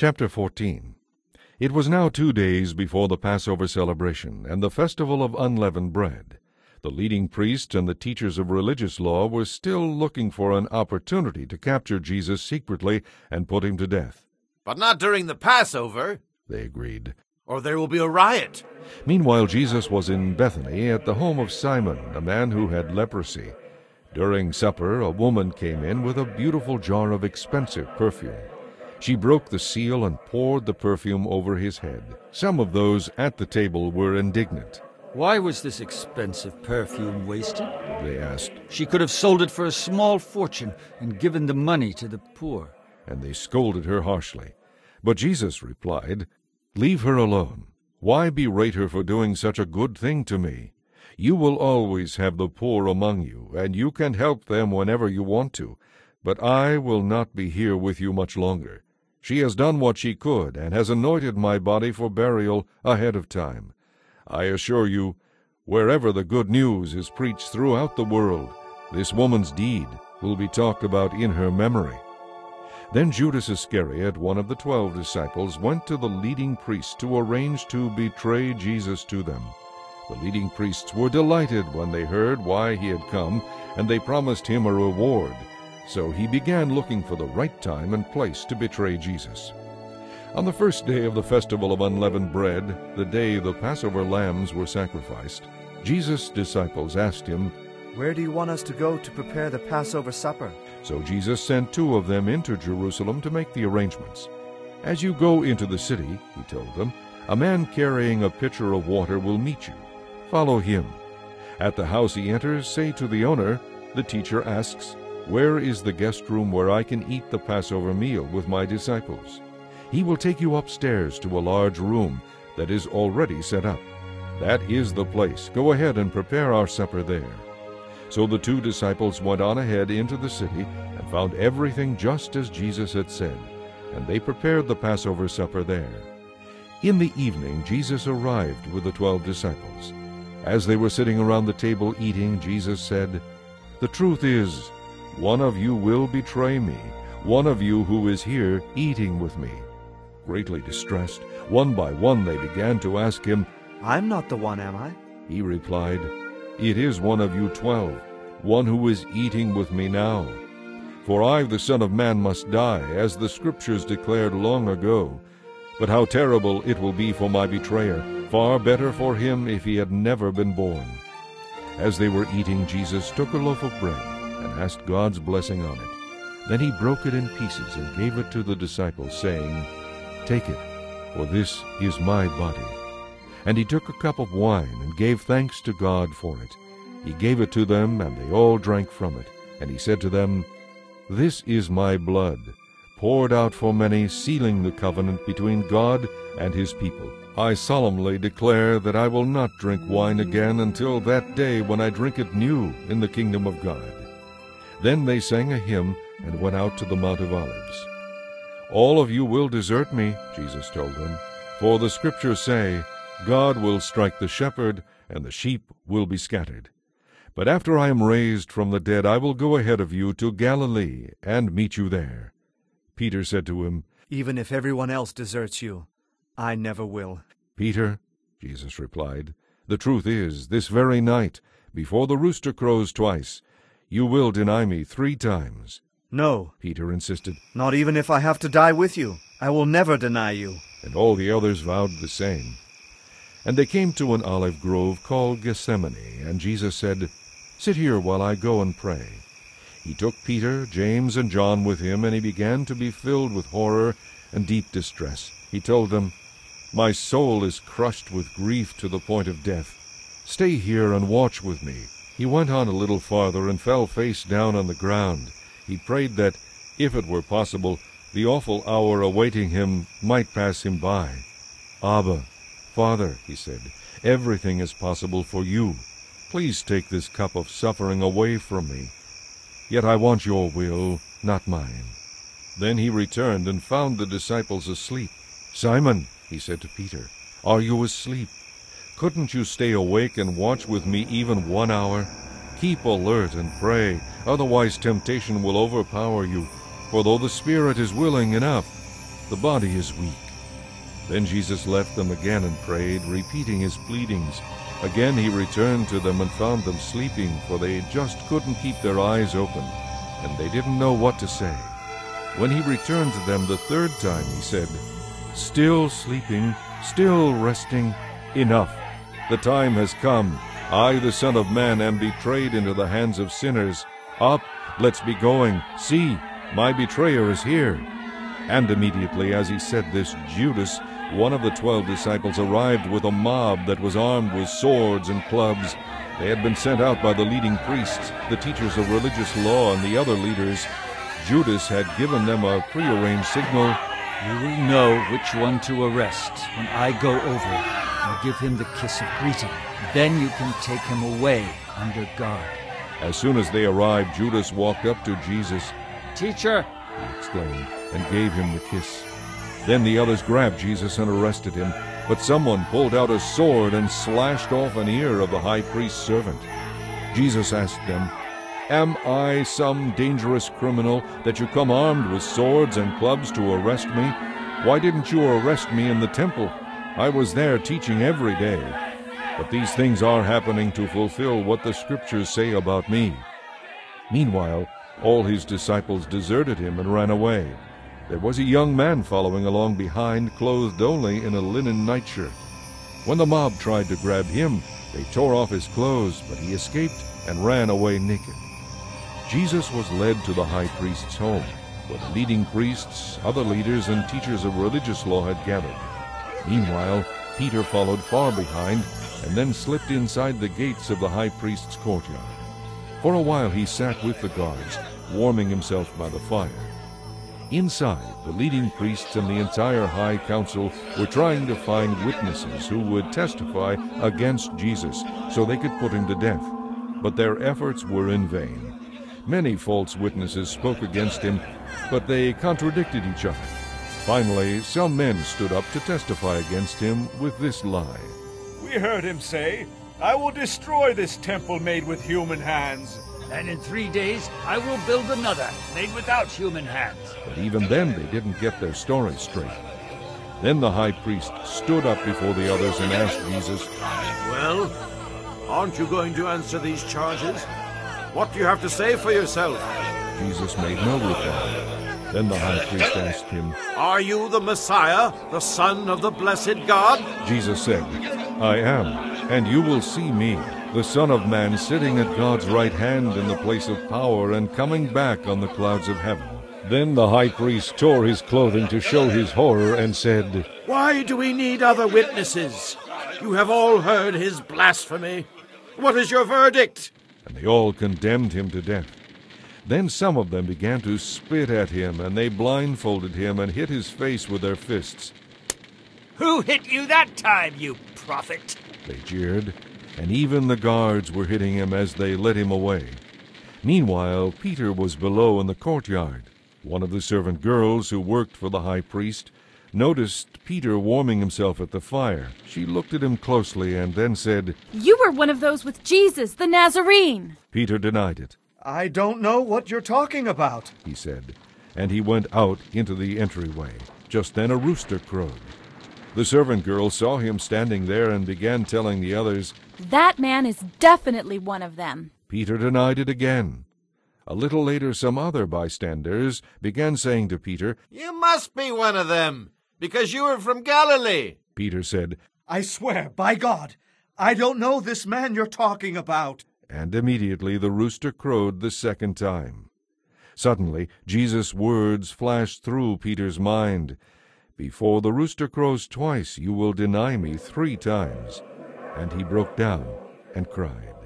Chapter 14 It was now two days before the Passover celebration and the festival of unleavened bread. The leading priests and the teachers of religious law were still looking for an opportunity to capture Jesus secretly and put him to death. But not during the Passover, They agreed. or there will be a riot. Meanwhile, Jesus was in Bethany at the home of Simon, a man who had leprosy. During supper, a woman came in with a beautiful jar of expensive perfume. She broke the seal and poured the perfume over his head. Some of those at the table were indignant. Why was this expensive perfume wasted? They asked, She could have sold it for a small fortune and given the money to the poor. and they scolded her harshly. But Jesus replied, Leave her alone. Why berate her for doing such a good thing to me? You will always have the poor among you, and you can help them whenever you want to. But I will not be here with you much longer. She has done what she could, and has anointed my body for burial ahead of time. I assure you, wherever the good news is preached throughout the world, this woman's deed will be talked about in her memory. Then Judas Iscariot, one of the twelve disciples, went to the leading priests to arrange to betray Jesus to them. The leading priests were delighted when they heard why he had come, and they promised him a reward. So he began looking for the right time and place to betray Jesus. On the first day of the festival of unleavened bread, the day the Passover lambs were sacrificed, Jesus' disciples asked him, Where do you want us to go to prepare the Passover supper? So Jesus sent two of them into Jerusalem to make the arrangements. As you go into the city, he told them, a man carrying a pitcher of water will meet you. Follow him. At the house he enters, say to the owner, The teacher asks, Where is the guest room where I can eat the Passover meal with my disciples? He will take you upstairs to a large room that is already set up. That is the place. Go ahead and prepare our supper there. So the two disciples went on ahead into the city and found everything just as Jesus had said, and they prepared the Passover supper there. In the evening Jesus arrived with the twelve disciples. As they were sitting around the table eating, Jesus said, The truth is, one of you will betray me, one of you who is here eating with me. Greatly distressed, one by one they began to ask him, I'm not the one, am I? he replied, It is one of you twelve, one who is eating with me now. For I, the Son of Man, must die, as the Scriptures declared long ago. But how terrible it will be for my betrayer! Far better for him if he had never been born. As they were eating, Jesus took a loaf of bread and asked God's blessing on it. Then he broke it in pieces and gave it to the disciples, saying, Take it, for this is my body. And he took a cup of wine and gave thanks to God for it. He gave it to them, and they all drank from it. And he said to them, This is my blood, poured out for many, sealing the covenant between God and his people. I solemnly declare that I will not drink wine again until that day when I drink it new in the kingdom of God. Then they sang a hymn and went out to the Mount of Olives. All of you will desert me, Jesus told them, for the scriptures say, God will strike the shepherd, and the sheep will be scattered. But after I am raised from the dead, I will go ahead of you to Galilee and meet you there. Peter said to him, Even if everyone else deserts you, I never will. Peter, Jesus replied, the truth is, this very night, before the rooster crows twice, you will deny me three times. No, Peter insisted, not even if I have to die with you. I will never deny you. and all the others vowed the same. And they came to an olive grove called Gethsemane, and Jesus said, Sit here while I go and pray. He took Peter, James, and John with him, and he began to be filled with horror and deep distress. He told them, My soul is crushed with grief to the point of death. Stay here and watch with me. He went on a little farther and fell face down on the ground. He prayed that, if it were possible, the awful hour awaiting him might pass him by. Abba, Father, he said, everything is possible for you. Please take this cup of suffering away from me. Yet I want your will, not mine. Then he returned and found the disciples asleep. Simon, he said to Peter, are you asleep? Couldn't you stay awake and watch with me even one hour? Keep alert and pray, otherwise temptation will overpower you. For though the spirit is willing enough, the body is weak. Then Jesus left them again and prayed, repeating his pleadings. Again he returned to them and found them sleeping, for they just couldn't keep their eyes open, and they didn't know what to say. When he returned to them the third time, he said, Still sleeping, still resting, enough. The time has come. I, the Son of Man, am betrayed into the hands of sinners. Up, let's be going. See, my betrayer is here. And immediately as he said this, Judas, one of the twelve disciples, arrived with a mob that was armed with swords and clubs. They had been sent out by the leading priests, the teachers of religious law, and the other leaders. Judas had given them a prearranged signal. You will know which one to arrest when I go over and give him the kiss of greeting. Then you can take him away under guard. As soon as they arrived, Judas walked up to Jesus, Teacher, he exclaimed, and gave him the kiss. Then the others grabbed Jesus and arrested him, but someone pulled out a sword and slashed off an ear of the high priest's servant. Jesus asked them, Am I some dangerous criminal that you come armed with swords and clubs to arrest me? Why didn't you arrest me in the temple? I was there teaching every day. But these things are happening to fulfill what the Scriptures say about me. Meanwhile, all his disciples deserted him and ran away. There was a young man following along behind, clothed only in a linen nightshirt. When the mob tried to grab him, they tore off his clothes, but he escaped and ran away naked. Jesus was led to the high priest's home, where the leading priests, other leaders, and teachers of religious law had gathered. Meanwhile, Peter followed far behind and then slipped inside the gates of the high priest's courtyard. For a while he sat with the guards, warming himself by the fire. Inside, the leading priests and the entire high council were trying to find witnesses who would testify against Jesus so they could put him to death. But their efforts were in vain. Many false witnesses spoke against him, but they contradicted each other. Finally, some men stood up to testify against him with this lie. We heard him say, I will destroy this temple made with human hands. and in three days I will build another made without human hands. But even then they didn't get their story straight. Then the high priest stood up before the others and asked Jesus, Well, aren't you going to answer these charges? What do you have to say for yourself? Jesus made no reply. Then the high priest asked him, Are you the Messiah, the Son of the blessed God? Jesus said, I am, and you will see me, the Son of Man, sitting at God's right hand in the place of power and coming back on the clouds of heaven. Then the high priest tore his clothing to show his horror and said, Why do we need other witnesses? You have all heard his blasphemy. What is your verdict? And they all condemned him to death. Then some of them began to spit at him, and they blindfolded him and hit his face with their fists. Who hit you that time, you prophet? They jeered, and even the guards were hitting him as they led him away. Meanwhile, Peter was below in the courtyard. One of the servant girls who worked for the high priest noticed Peter warming himself at the fire. She looked at him closely and then said, You were one of those with Jesus, the Nazarene. Peter denied it. I don't know what you're talking about. he said, and he went out into the entryway. Just then a rooster crowed. The servant girl saw him standing there and began telling the others. That man is definitely one of them. Peter denied it again. A little later, some other bystanders began saying to Peter, You must be one of them, because you are from Galilee. Peter said, I swear, by God, I don't know this man you're talking about. and immediately the rooster crowed the second time. Suddenly, Jesus' words flashed through Peter's mind. Before the rooster crows twice, you will deny me three times. And he broke down and cried.